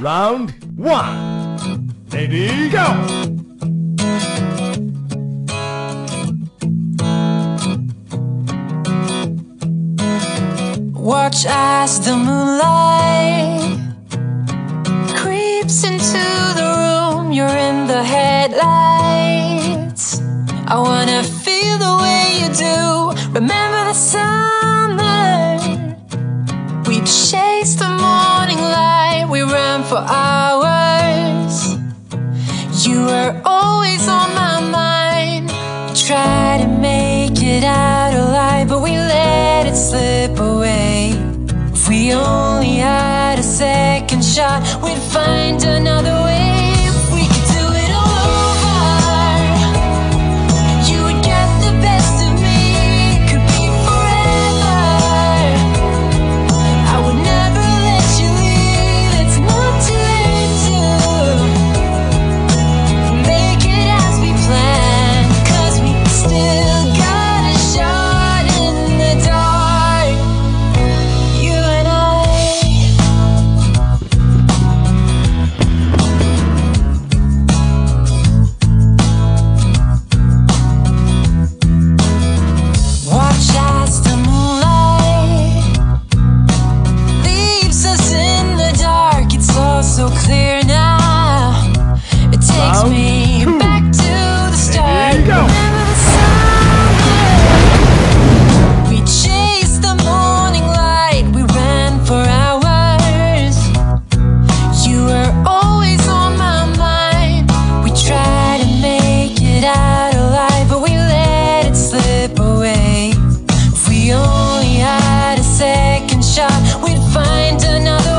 Round one. Ready, go! Watch as the moonlight creeps into the room. You're in the headlights. I wanna feel the way you do. Remember the summer? We chased the ran for hours. You were always on my mind. We tried to make it out alive, but we let it slip away. If we only had a second shot, we'd find another way. shot, we'd find another